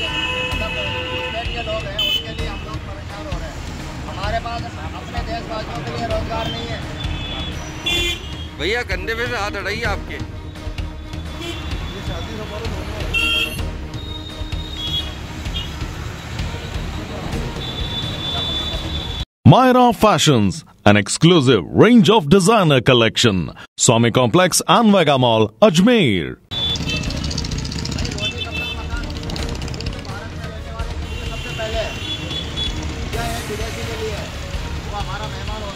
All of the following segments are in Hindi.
मतलब हैं हो हैं है भैया कंधे पे से हाथ हटाइए आपके Myra Fashions, an exclusive range of designer collection. Swami Complex and Vega Mall, Ajmer. के लिए है वो हमारा मेहमान हो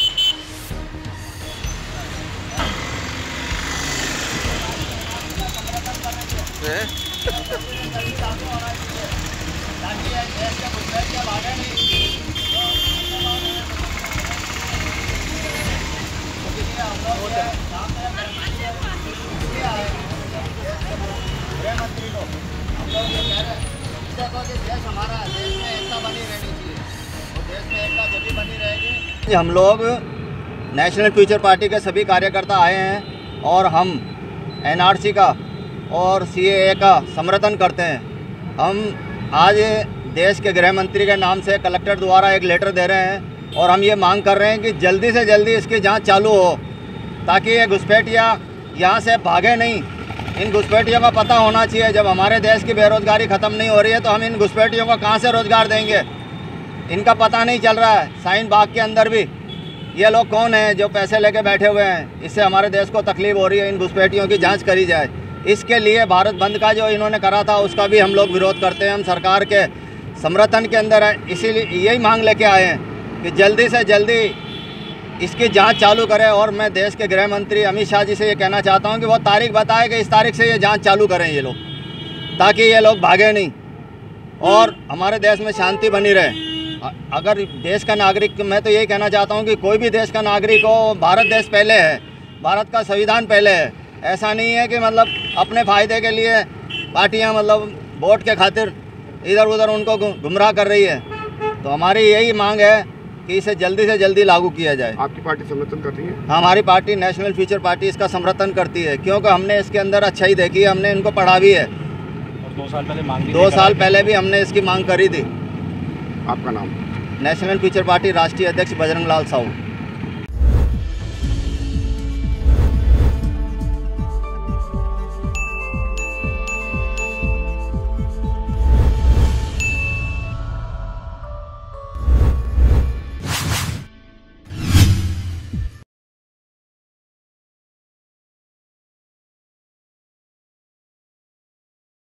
नहीं गृह मंत्री हम लोग ये कह रहे हैं देश हमारा देश में एकता बनी रहनी चाहिए। रहेगी हम लोग नेशनल फ्यूचर पार्टी के सभी कार्यकर्ता आए हैं और हम एनआरसी का और सीएए का समर्थन करते हैं। हम आज देश के गृह मंत्री के नाम से कलेक्टर द्वारा एक लेटर दे रहे हैं और हम ये मांग कर रहे हैं कि जल्दी से जल्दी इसकी जाँच चालू हो, ताकि ये घुसपैठिया यहाँ से भागे नहीं। इन घुसपैठियों का पता होना चाहिए, जब हमारे देश की बेरोजगारी ख़त्म नहीं हो रही है तो हम इन घुसपैठियों को कहाँ से रोज़गार देंगे? इनका पता नहीं चल रहा है, साइन बाग के अंदर भी। ये लोग कौन हैं जो पैसे लेके बैठे हुए हैं? इससे हमारे देश को तकलीफ़ हो रही है, इन घुसपैठियों की जाँच करी जाए। इसके लिए भारत बंद का जो इन्होंने करा था, उसका भी हम लोग विरोध करते हैं, हम सरकार के समर्थन के अंदर है। इसीलिए यही मांग लेके आए हैं कि जल्दी से जल्दी इसकी जाँच चालू करें और मैं देश के गृह मंत्री अमित शाह जी से ये कहना चाहता हूँ कि वो तारीख बताए कि इस तारीख से ये जाँच चालू करें ये लोग, ताकि ये लोग भागे नहीं और हमारे देश में शांति बनी रहे। अगर देश का नागरिक मैं तो यही कहना चाहता हूँ कि कोई भी देश का नागरिक हो भारत देश पहले है भारत का संविधान पहले है। ऐसा नहीं है कि मतलब अपने फ़ायदे के लिए पार्टियाँ मतलब वोट के खातिर इधर उधर उनको गुमराह कर रही है। तो हमारी यही मांग है कि इसे जल्दी से जल्दी लागू किया जाए। आपकी पार्टी समर्थन कर रही है हमारी पार्टी नेशनल फ्यूचर पार्टी इसका समर्थन करती है। क्योंकि हमने इसके अंदर अच्छाई देखी है हमने इनको पढ़ा भी है। दो साल पहले मांग दो साल पहले भी हमने इसकी मांग करी थी। आपका नाम? नेशनल फ्यूचर पार्टी राष्ट्रीय अध्यक्ष बजरंग लाल साहू।